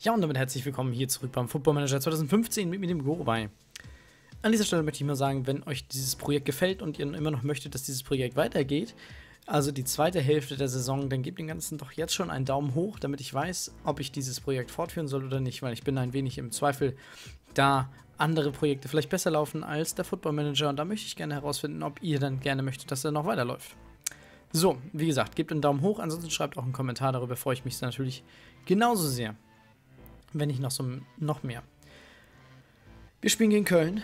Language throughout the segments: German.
Ja, und damit herzlich willkommen hier zurück beim Football Manager 2015 mit mir, dem Goro bei. An dieser Stelle möchte ich mal sagen, wenn euch dieses Projekt gefällt und ihr immer noch möchtet, dass dieses Projekt weitergeht, also die zweite Hälfte der Saison, dann gebt dem Ganzen doch jetzt schon einen Daumen hoch, damit ich weiß, ob ich dieses Projekt fortführen soll oder nicht, weil ich bin ein wenig im Zweifel, da andere Projekte vielleicht besser laufen als der Football Manager und da möchte ich gerne herausfinden, ob ihr dann gerne möchtet, dass er noch weiterläuft. So, wie gesagt, gebt einen Daumen hoch, ansonsten schreibt auch einen Kommentar, darüber freue ich mich natürlich genauso sehr wenn nicht noch so noch mehr. Wir spielen gegen Köln.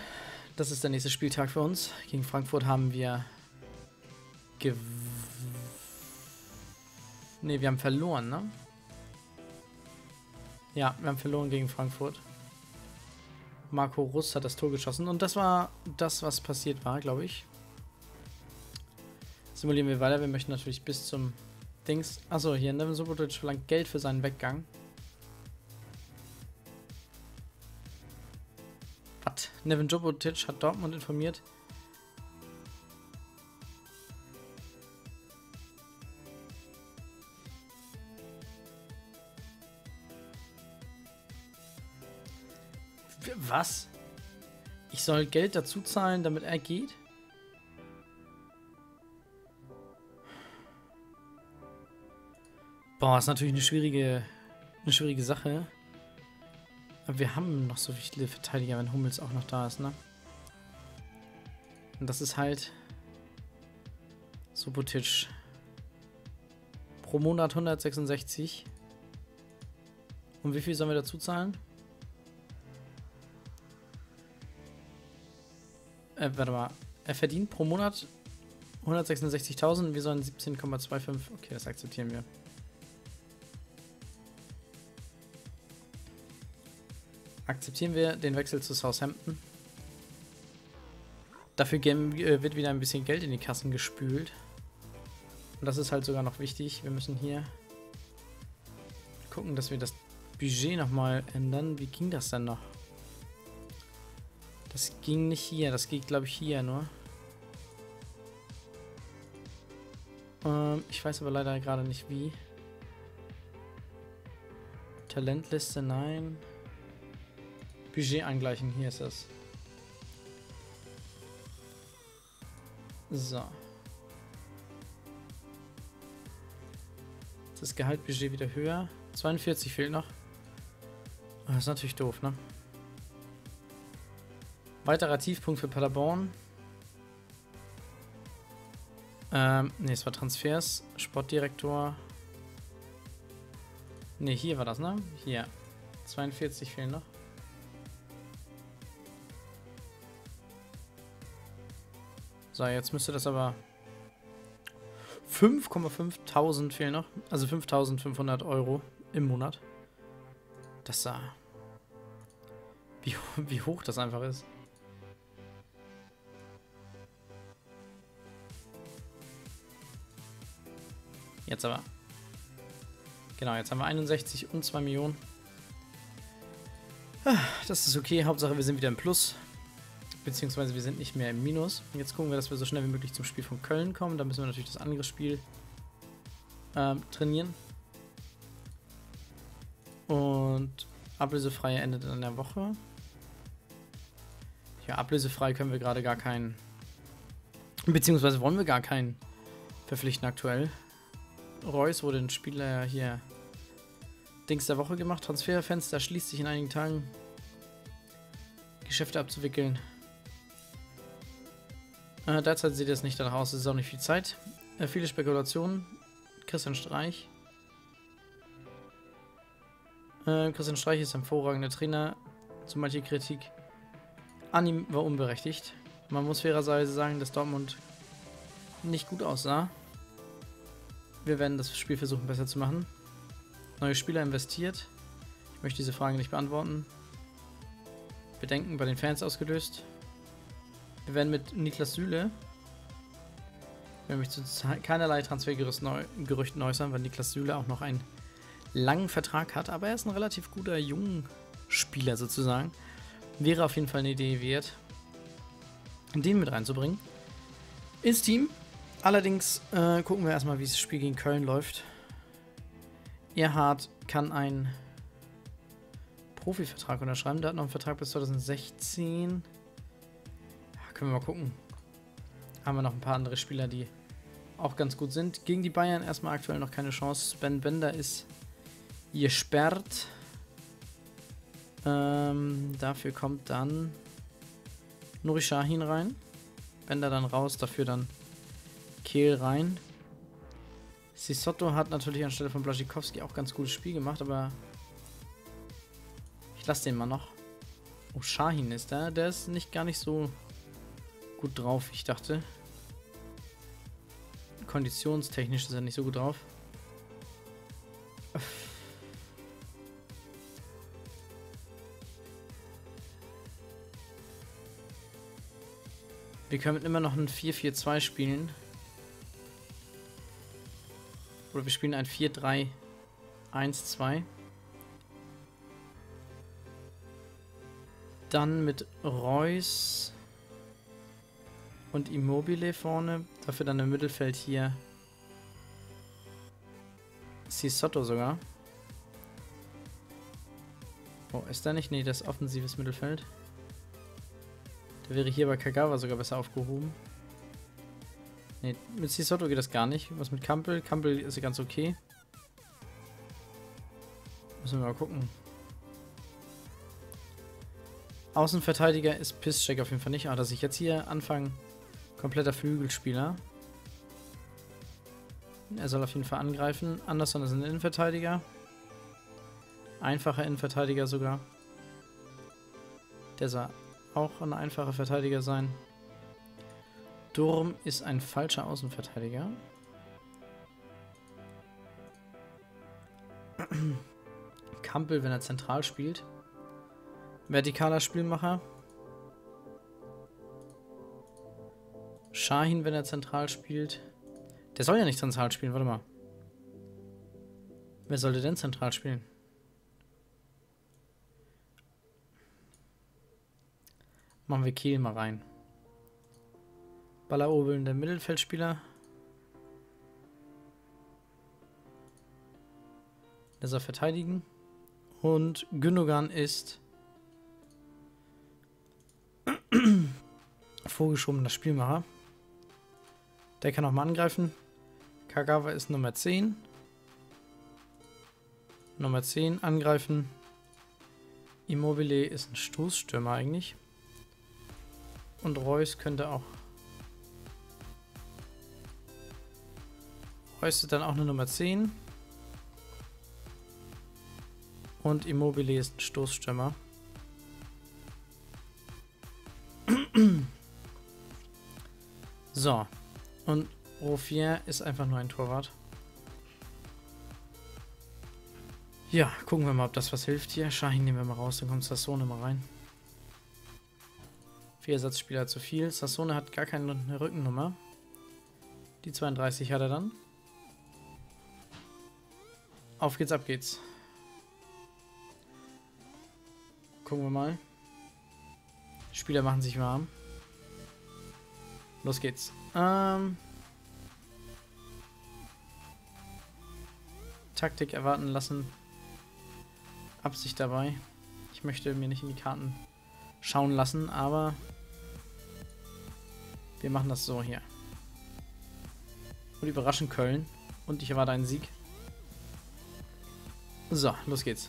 Das ist der nächste Spieltag für uns. Gegen Frankfurt haben wir Ne, wir haben verloren, ne? Ja, wir haben verloren gegen Frankfurt. Marco Russ hat das Tor geschossen und das war das, was passiert war, glaube ich. Simulieren wir weiter. Wir möchten natürlich bis zum Dings. Achso, hier Nevin Subotic verlangt Geld für seinen Weggang. Nevin Jobotic hat Dortmund informiert. Was? Ich soll Geld dazu zahlen, damit er geht? Boah, ist natürlich eine schwierige, eine schwierige Sache. Aber wir haben noch so viele Verteidiger, wenn Hummels auch noch da ist, ne? Und das ist halt Subotic. Pro Monat 166. Und wie viel sollen wir dazu zahlen? Äh, warte mal. Er verdient pro Monat 166.000. Wir sollen 17,25. Okay, das akzeptieren wir. Akzeptieren wir den Wechsel zu Southampton. Dafür äh, wird wieder ein bisschen Geld in die Kassen gespült. Und das ist halt sogar noch wichtig. Wir müssen hier gucken, dass wir das Budget nochmal ändern. Wie ging das denn noch? Das ging nicht hier. Das geht, glaube ich, hier nur. Ähm, ich weiß aber leider gerade nicht wie. Talentliste, nein. Budget angleichen. Hier ist es. So. Das Gehaltbudget wieder höher. 42 fehlt noch. Ah, das ist natürlich doof, ne? Weiterer Tiefpunkt für Paderborn. Ähm, ne, es war Transfers. Sportdirektor. Ne, hier war das, ne? Hier. 42 fehlen noch. So, jetzt müsste das aber 5,5000 fehlen noch. Also 5500 Euro im Monat. Das sah. Wie, wie hoch das einfach ist. Jetzt aber. Genau, jetzt haben wir 61 und 2 Millionen. Ah, das ist okay. Hauptsache, wir sind wieder im Plus beziehungsweise wir sind nicht mehr im Minus. Jetzt gucken wir, dass wir so schnell wie möglich zum Spiel von Köln kommen. Da müssen wir natürlich das andere Spiel ähm, trainieren. Und ablösefrei endet in der Woche. Ja, ablösefrei können wir gerade gar keinen, beziehungsweise wollen wir gar keinen verpflichten aktuell. Reus wurde ein Spieler hier Dings der Woche gemacht. Transferfenster schließt sich in einigen Tagen. Geschäfte abzuwickeln. Äh, derzeit sieht es nicht danach aus, es ist auch nicht viel Zeit. Äh, viele Spekulationen. Christian Streich. Äh, Christian Streich ist ein hervorragender Trainer. Zu mancher Kritik an ihm war unberechtigt. Man muss fairerweise sagen, dass Dortmund nicht gut aussah. Wir werden das Spiel versuchen besser zu machen. Neue Spieler investiert. Ich möchte diese Frage nicht beantworten. Bedenken bei den Fans ausgelöst. Wir werden mit Niklas Süle, wenn mich zu keinerlei Transfergerüchten äußern, weil Niklas Süle auch noch einen langen Vertrag hat, aber er ist ein relativ guter junger Spieler sozusagen. Wäre auf jeden Fall eine Idee wert, den mit reinzubringen. Ins Team. Allerdings äh, gucken wir erstmal, wie das Spiel gegen Köln läuft. Erhard kann ein Profivertrag unterschreiben. Der hat noch einen Vertrag bis 2016. Können wir mal gucken. Haben wir noch ein paar andere Spieler, die auch ganz gut sind. Gegen die Bayern erstmal aktuell noch keine Chance. Ben Bender ist gesperrt. Ähm, dafür kommt dann Nuri Shahin rein. Bender dann raus, dafür dann Kehl rein. Sisotto hat natürlich anstelle von Blaschikowski auch ganz gutes Spiel gemacht, aber ich lasse den mal noch. Oh, Shahin ist da. Der ist nicht gar nicht so gut drauf, ich dachte. Konditionstechnisch ist er nicht so gut drauf. Wir können immer noch ein 4-4-2 spielen. Oder wir spielen ein 4-3-1-2. Dann mit Reus und Immobile vorne. Dafür dann im Mittelfeld hier Sisotto sogar. Oh, ist da nicht? Nee, das offensives Mittelfeld. Der wäre hier bei Kagawa sogar besser aufgehoben. Ne, mit Sisotto geht das gar nicht. Was mit Kampel? Kampel ist ganz okay. Müssen wir mal gucken. Außenverteidiger ist Pisscheck auf jeden Fall nicht. Ah, dass ich jetzt hier anfange. Kompletter Flügelspieler. Er soll auf jeden Fall angreifen. Anderson ist ein Innenverteidiger. Einfacher Innenverteidiger sogar. Der soll auch ein einfacher Verteidiger sein. Durm ist ein falscher Außenverteidiger. Kampel, wenn er zentral spielt. Vertikaler Spielmacher. Shahin, wenn er zentral spielt. Der soll ja nicht zentral spielen, warte mal. Wer sollte denn zentral spielen? Machen wir Kiel mal rein. Ballerobeln, der Mittelfeldspieler. Der soll verteidigen. Und Gündogan ist vorgeschobener Spielmacher. Der kann auch mal angreifen. Kagawa ist Nummer 10. Nummer 10 angreifen. Immobile ist ein Stoßstürmer eigentlich. Und Reus könnte auch Reus ist dann auch eine Nummer 10. Und Immobile ist ein Stoßstürmer. so. Und Rofier ist einfach nur ein Torwart. Ja, gucken wir mal, ob das was hilft hier. Shahin nehmen wir mal raus, dann kommt Sassone mal rein. Vier Ersatzspieler zu viel. Sassone hat gar keine Rückennummer. Die 32 hat er dann. Auf geht's, ab geht's. Gucken wir mal. Spieler machen sich warm. Los geht's. Ähm Taktik erwarten lassen. Absicht dabei. Ich möchte mir nicht in die Karten schauen lassen, aber wir machen das so hier. Und überraschen Köln. Und ich erwarte einen Sieg. So, los geht's.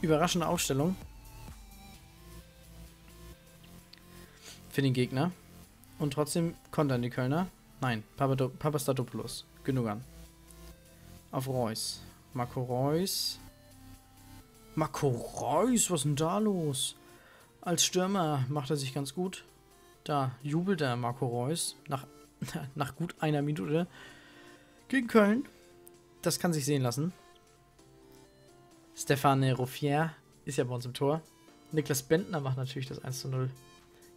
Überraschende Aufstellung. Für den Gegner. Und trotzdem kontern die Kölner. Nein, Papastatopoulos. Genug an. Auf Reus. Marco Reus. Marco Reus, was ist denn da los? Als Stürmer macht er sich ganz gut. Da jubelt der Marco Reus nach, nach gut einer Minute gegen Köln. Das kann sich sehen lassen. Stefane Ruffier ist ja bei uns im Tor. Niklas Bentner macht natürlich das 1 zu 0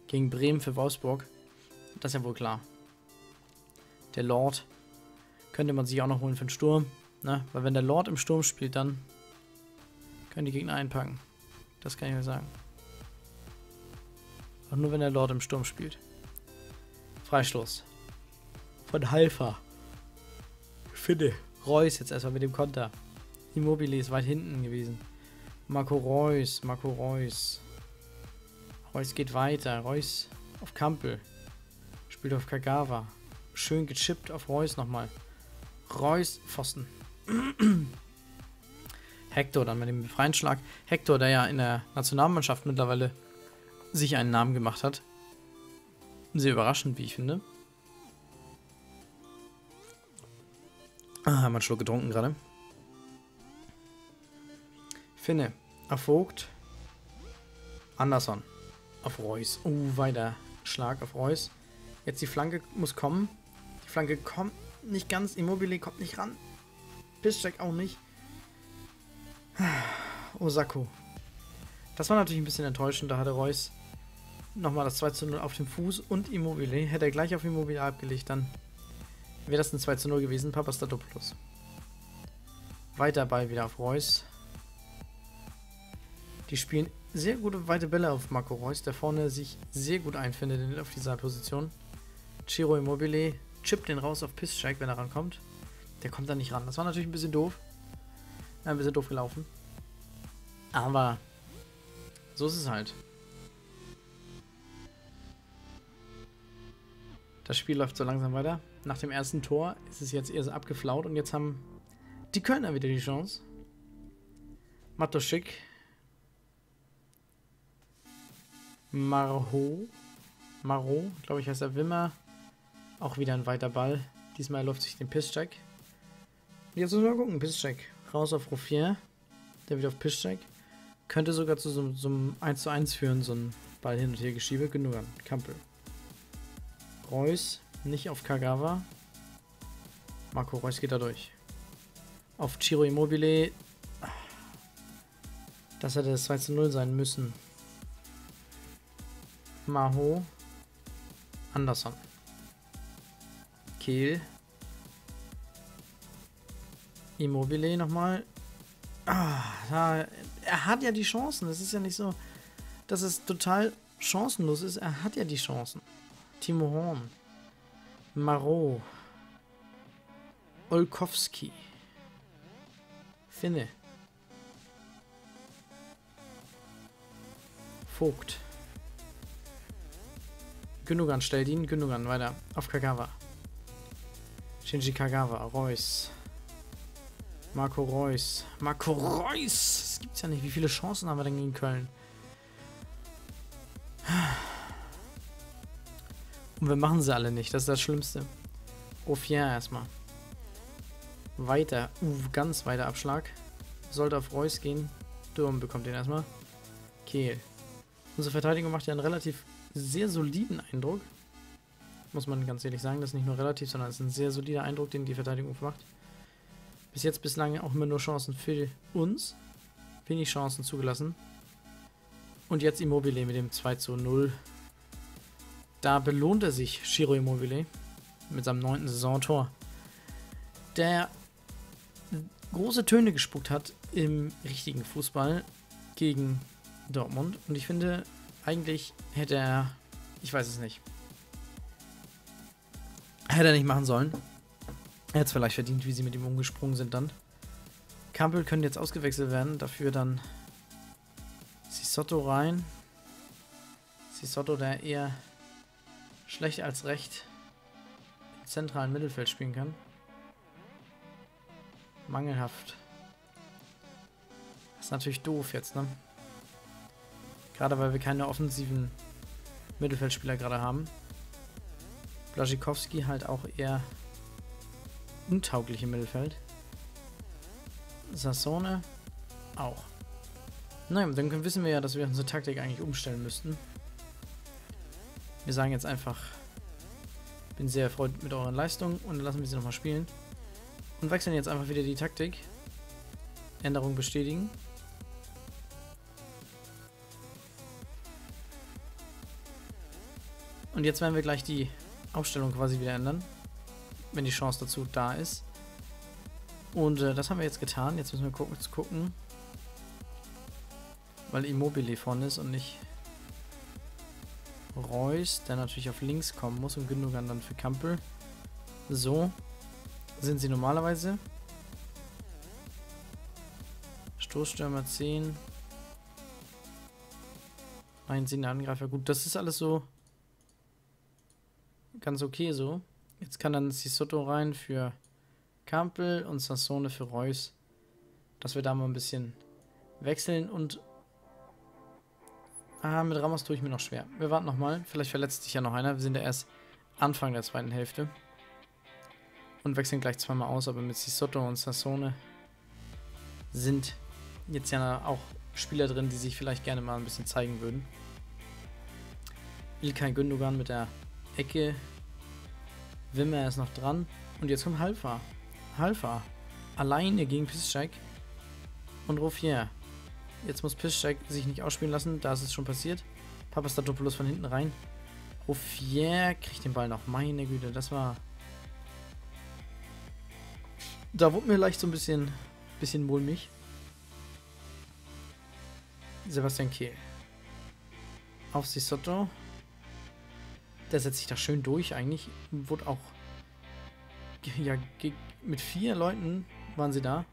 gegen Bremen für Wolfsburg. Das ist ja wohl klar. Der Lord könnte man sich auch noch holen für den Sturm. Ne? Weil wenn der Lord im Sturm spielt, dann können die Gegner einpacken. Das kann ich mir sagen. Auch nur wenn der Lord im Sturm spielt. Freistoß. Von Halfa. Finde. Reus jetzt erstmal mit dem Konter. Immobile ist weit hinten gewesen. Marco Reus, Marco Reus. Reus geht weiter. Reus auf Kampel. Spielt auf Kagawa. Schön gechippt auf Reus nochmal. Reus, Pfosten. Hector dann mit dem freien Schlag. Hector, der ja in der Nationalmannschaft mittlerweile sich einen Namen gemacht hat. Sehr überraschend, wie ich finde. Ah, haben einen Schluck getrunken gerade. Finne. Erfolgt. Anderson. Auf Reus. Oh, weiter. Schlag auf Reus. Jetzt die Flanke muss kommen. Die Flanke kommt nicht ganz. Immobile kommt nicht ran. Piszczek auch nicht. Osako. Das war natürlich ein bisschen enttäuschend. Da hatte Reus nochmal das 2 zu 0 auf dem Fuß und Immobile. Hätte er gleich auf Immobile abgelegt, dann wäre das ein 2 zu 0 gewesen. Papastadopoulos. Weiter Ball wieder auf Reus. Die spielen sehr gute weite Bälle auf Marco Reus, der vorne sich sehr gut einfindet auf dieser Position. Chiro Immobile chippt den raus auf Pisscheik, wenn er rankommt. Der kommt da nicht ran. Das war natürlich ein bisschen doof. Ein bisschen doof gelaufen. Aber so ist es halt. Das Spiel läuft so langsam weiter. Nach dem ersten Tor ist es jetzt eher so abgeflaut und jetzt haben die Kölner wieder die Chance. Matoschik. Marho. Maro, glaube ich, heißt er Wimmer. Auch wieder ein weiter Ball. Diesmal läuft sich den Pisscheck. Jetzt müssen wir mal gucken. Pisscheck. Raus auf Rofier. Der wieder auf Pisscheck. Könnte sogar zu so, so einem 1 zu 1 führen, so ein Ball hin und her geschiebe. Genug an. Kampel. Reus. Nicht auf Kagawa. Marco Reus geht da durch. Auf Chiro Immobile. Das hätte das 2 zu 0 sein müssen. Maho. Anderson. Kehl. Immobile nochmal. Ah, da, er hat ja die Chancen. Es ist ja nicht so, dass es total chancenlos ist. Er hat ja die Chancen. Timo Horn. Marot. Olkowski. Finne. Vogt. Gündogan stellt ihn. Gündogan weiter. Auf Kagawa. Shinji Kagawa. Reus. Marco Reus. Marco Reus! Das gibt's ja nicht. Wie viele Chancen haben wir denn gegen Köln? Und wir machen sie alle nicht. Das ist das Schlimmste. Ophien erstmal. Weiter. Uh, ganz weiter Abschlag. Sollte auf Reus gehen. Durm bekommt den erstmal. Kehl. Unsere Verteidigung macht ja einen relativ sehr soliden Eindruck. Muss man ganz ehrlich sagen. Das ist nicht nur relativ, sondern es ist ein sehr solider Eindruck, den die Verteidigung macht. Bis jetzt bislang auch immer nur Chancen für uns. Wenig Chancen zugelassen. Und jetzt Immobile mit dem 2 zu 0. Da belohnt er sich, Shiro Immobile, mit seinem neunten Saisontor. Der große Töne gespuckt hat im richtigen Fußball gegen Dortmund. Und ich finde, eigentlich hätte er, ich weiß es nicht, hätte er nicht machen sollen. Er hat es vielleicht verdient, wie sie mit ihm umgesprungen sind dann. Campbell könnte jetzt ausgewechselt werden, dafür dann Sisotto rein. Sisotto, der eher schlecht als recht im zentralen Mittelfeld spielen kann. Mangelhaft. Das ist natürlich doof jetzt, ne? Gerade weil wir keine offensiven Mittelfeldspieler gerade haben. Blaschikowski halt auch eher untauglich im Mittelfeld. Sassone auch. Naja, dann wissen wir ja, dass wir unsere Taktik eigentlich umstellen müssten. Wir sagen jetzt einfach, bin sehr erfreut mit euren Leistungen und lassen wir sie nochmal spielen. Und wechseln jetzt einfach wieder die Taktik. Änderung bestätigen. Und jetzt werden wir gleich die Aufstellung quasi wieder ändern wenn die Chance dazu da ist. Und äh, das haben wir jetzt getan. Jetzt müssen wir gucken, gucken weil Immobile vorne ist und nicht Reus, der natürlich auf links kommen muss und Gündogan dann für Kampel. So sind sie normalerweise. Stoßstürmer 10, Nein, sie Angreifer. Gut, das ist alles so ganz okay so. Jetzt kann dann Sisotto rein für Kampel und Sassone für Reus. Dass wir da mal ein bisschen wechseln und Ah, mit Ramos tue ich mir noch schwer. Wir warten nochmal. Vielleicht verletzt sich ja noch einer. Wir sind ja erst Anfang der zweiten Hälfte. Und wechseln gleich zweimal aus. Aber mit Sisotto und Sassone sind jetzt ja auch Spieler drin, die sich vielleicht gerne mal ein bisschen zeigen würden. Ilkay Gündogan mit der Ecke. Wimmer ist noch dran. Und jetzt kommt Halfa. Halfa. Alleine gegen Piszczek. Und Rofier. Jetzt muss Piszczek sich nicht ausspielen lassen. Da ist es schon passiert. Papastatopoulos von hinten rein. Rofier kriegt den Ball noch. Meine Güte, das war... Da wurde mir leicht so ein bisschen, bisschen mulmig. Sebastian Kehl. Auf Sisotto. Der setzt sich da schön durch eigentlich. Wurde auch... Ja, mit vier Leuten waren sie da.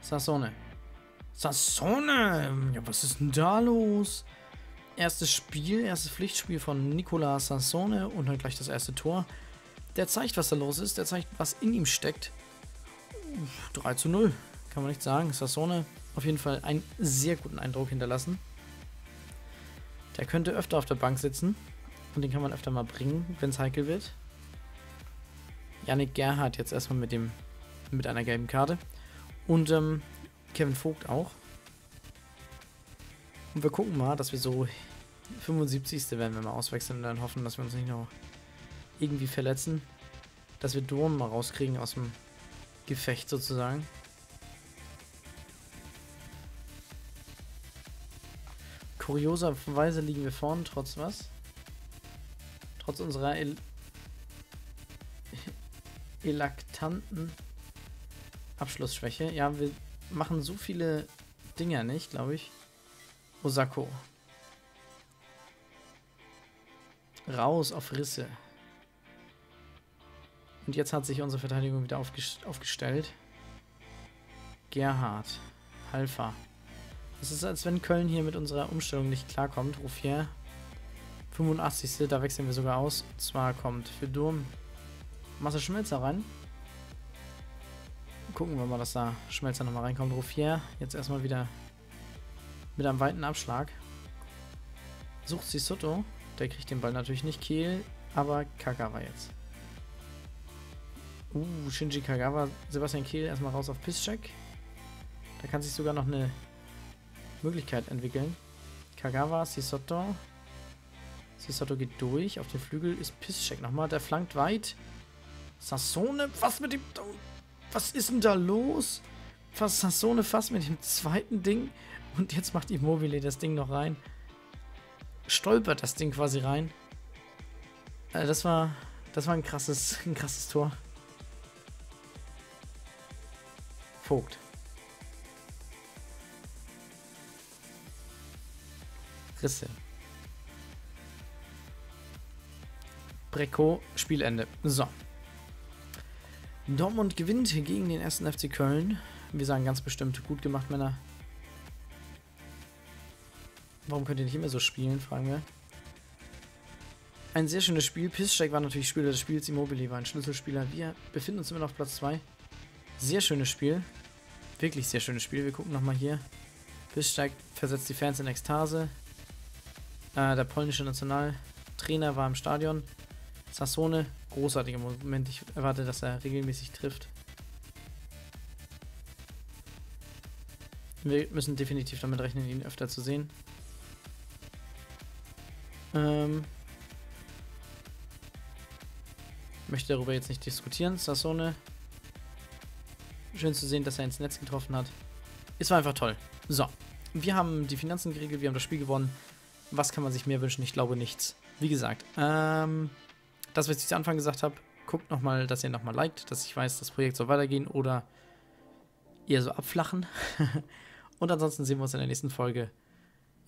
Sassone. Sassone! Ja, was ist denn da los? Erstes Spiel, erstes Pflichtspiel von Nicola Sassone und dann gleich das erste Tor. Der zeigt, was da los ist. Der zeigt, was in ihm steckt. 3 zu 0. Kann man nicht sagen. Sassone auf jeden Fall einen sehr guten Eindruck hinterlassen. Der könnte öfter auf der Bank sitzen. Und den kann man öfter mal bringen, wenn es heikel wird. Yannick Gerhardt jetzt erstmal mit dem mit einer gelben Karte. Und ähm, Kevin Vogt auch. Und wir gucken mal, dass wir so 75. werden wir mal auswechseln und dann hoffen, dass wir uns nicht noch irgendwie verletzen. Dass wir Durm mal rauskriegen aus dem Gefecht sozusagen. Kurioserweise liegen wir vorne, trotz was? Trotz unserer El elaktanten Abschlussschwäche. Ja, wir machen so viele Dinger nicht, glaube ich. Osako. Raus auf Risse. Und jetzt hat sich unsere Verteidigung wieder aufgestellt. Gerhard. Halfa. Es ist, als wenn Köln hier mit unserer Umstellung nicht klarkommt. Rufier. 85. Da wechseln wir sogar aus. Und zwar kommt für Durm Masse Schmelzer rein. Gucken wir mal, dass da Schmelzer nochmal reinkommt. Rufier. Jetzt erstmal wieder mit einem weiten Abschlag. Sucht Sisotto. Der kriegt den Ball natürlich nicht. Kehl, aber Kagawa jetzt. Uh, Shinji Kagawa, Sebastian Kehl erstmal raus auf Pisscheck. Da kann sich sogar noch eine Möglichkeit entwickeln. Kagawa, Sisotto. Sisotto geht durch. Auf dem Flügel ist Pisscheck nochmal. Der flankt weit. Sassone, was mit dem... Was ist denn da los? Was Sassone fast mit dem zweiten Ding. Und jetzt macht Immobile das Ding noch rein. Stolpert das Ding quasi rein. Also das war... Das war ein krasses, ein krasses Tor. Vogt. Risse. Brecco, Spielende. So. Dortmund gewinnt gegen den ersten FC Köln. Wir sagen ganz bestimmt, gut gemacht, Männer. Warum könnt ihr nicht immer so spielen, fragen wir. Ein sehr schönes Spiel. Pisscheck war natürlich Spieler des Spiels. Immobile war ein Schlüsselspieler. Wir befinden uns immer noch auf Platz 2. Sehr schönes Spiel. Wirklich sehr schönes Spiel. Wir gucken nochmal hier. Pisscheck versetzt die Fans in Ekstase. Äh, der polnische Nationaltrainer war im Stadion. Sassone, großartiger Moment. Ich erwarte, dass er regelmäßig trifft. Wir müssen definitiv damit rechnen, ihn öfter zu sehen. Ähm möchte darüber jetzt nicht diskutieren. Sassone. Schön zu sehen, dass er ins Netz getroffen hat. Es war einfach toll. So, wir haben die Finanzen geregelt, wir haben das Spiel gewonnen. Was kann man sich mehr wünschen? Ich glaube nichts. Wie gesagt, ähm, das, was ich zu Anfang gesagt habe, guckt nochmal, dass ihr nochmal liked, dass ich weiß, das Projekt soll weitergehen oder eher so abflachen. Und ansonsten sehen wir uns in der nächsten Folge,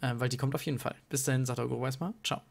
äh, weil die kommt auf jeden Fall. Bis dahin, sagt Euro Weißmar. Ciao.